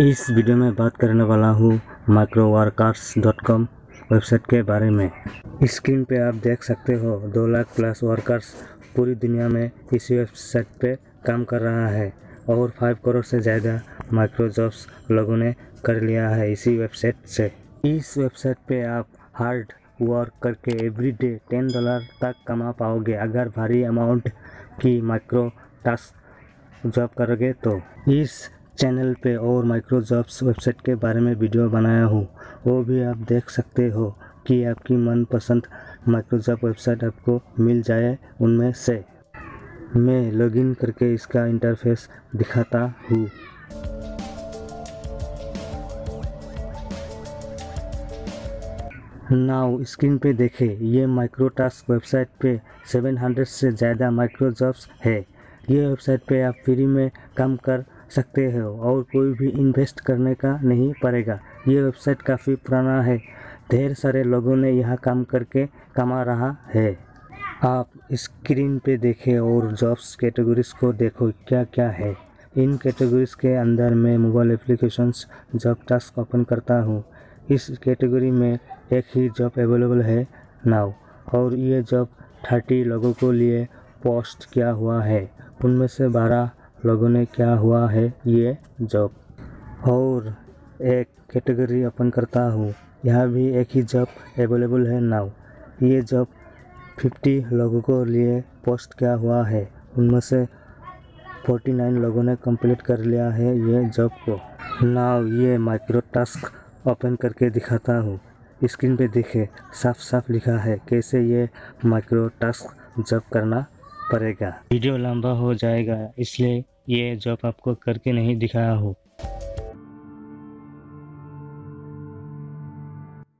इस वीडियो में बात करने वाला हूँ माइक्रोवर्कर्स डॉट कॉम वेबसाइट के बारे में। स्क्रीन पे आप देख सकते हो, दो लाख प्लस वर्कर्स पूरी दुनिया में इस वेबसाइट पे काम कर रहा है और फाइव करोड़ से ज़्यादा माइक्रो जॉब्स लोगों ने कर लिया है इसी वेबसाइट से। इस वेबसाइट पे आप हार्ड वर्क करके एवरी डे टेन डॉलर तक कमा पाओगे अगर भारी अमाउंट की माइक्रो टास्क जॉब करोगे तो। इस चैनल पे और माइक्रो जॉब्स वेबसाइट के बारे में वीडियो बनाया हूँ। वो भी आप देख सकते हो कि आपकी मनपसंद माइक्रो जॉब वेबसाइट आपको मिल जाए उनमें से। मैं लॉगिन करके इसका इंटरफेस दिखाता हूँ। नाउ स्क्रीन पे देखें, ये माइक्रो टास्क वेबसाइट पे 700 से ज़्यादा माइक्रो जॉब्स है। ये वेबसाइट पे आप फ्री में काम कर सकते हो और कोई भी इन्वेस्ट करने का नहीं पड़ेगा। ये वेबसाइट काफ़ी पुराना है। ढेर सारे लोगों ने यह काम करके कमा रहा है। आप स्क्रीन पे देखें और जॉब्स कैटेगरीज को देखो क्या क्या है। इन कैटेगरीज के अंदर मैं mobile applications job task open करता हूँ। इस कैटेगरी में एक ही जॉब अवेलेबल है नाउ और ये जॉब थर्टी लोगों को लिए पोस्ट किया हुआ है। उनमें से बारह लोगों ने क्या हुआ है ये जॉब। और एक कैटेगरी ओपन करता हूँ, यहाँ भी एक ही जॉब अवेलेबल है नाउ ये जॉब 50 लोगों को लिए पोस्ट किया हुआ है, उनमें से 49 लोगों ने कंप्लीट कर लिया है ये जॉब को। नाउ ये माइक्रो टास्क ओपन करके दिखाता हूँ। स्क्रीन पे देखे साफ़ साफ़ लिखा है कैसे ये माइक्रो टास्क जॉब करना पड़ेगा। वीडियो लंबा हो जाएगा इसलिए ये जॉब आपको करके नहीं दिखाया हो।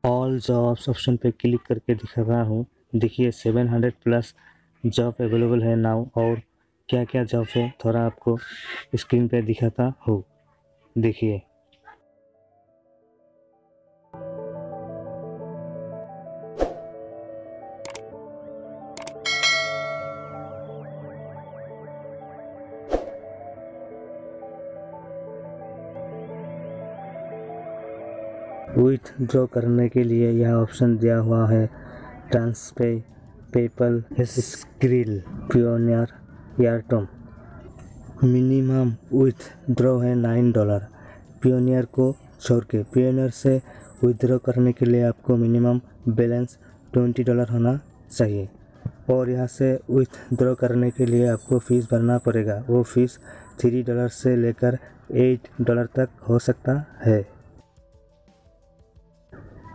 ऑल जॉब्स ऑप्शन पे क्लिक करके दिखा रहा हूँ। देखिए 700 प्लस जॉब अवेलेबल है नाउ और क्या क्या जॉब है थोड़ा आपको स्क्रीन पे दिखाता हो। देखिए। विथ ड्रॉ करने के लिए यह ऑप्शन दिया हुआ है। Transpay PayPal Skrill Payoneer Airtm minimum withdraw है नाइन डॉलर प्योनियर को छोड़ के प्योनियर से विथड्रॉ करने के लिए आपको मिनिमम बैलेंस ट्वेंटी डॉलर होना चाहिए। और यहाँ से विथ ड्रॉ करने के लिए आपको फ़ीस भरना पड़ेगा। वो फ़ीस थ्री डॉलर से लेकर एट डॉलर तक हो सकता है।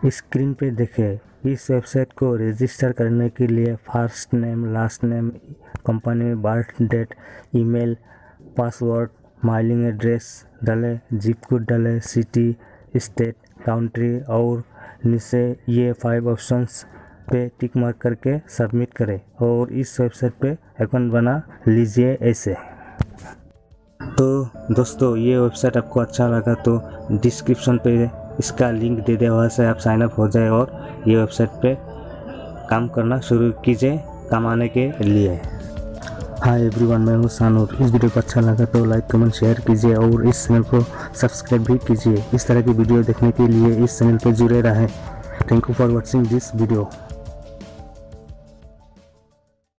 स्क्रीन पे देखें। इस वेबसाइट को रजिस्टर करने के लिए first name, last name, company, birth date, email, password, mailing address डालें, जिप कोड डालें, सिटी, स्टेट, काउंट्री और नीचे ये फाइव ऑप्शंस पे टिक मार्क करके सबमिट करें और इस वेबसाइट पे अकाउंट बना लीजिए ऐसे। तो दोस्तों, ये वेबसाइट आपको अच्छा लगा तो डिस्क्रिप्शन पे इसका लिंक दे दे वहाँ से आप साइनअप हो जाए और ये वेबसाइट पे काम करना शुरू कीजिए, कमाने के लिए। हाँ एवरीवन मैं हूँ सानूर इस वीडियो को अच्छा लगा तो लाइक कमेंट शेयर कीजिए और इस चैनल को सब्सक्राइब भी कीजिए। इस तरह की वीडियो देखने के लिए इस चैनल पर जुड़े रहें। Thank you for watching this video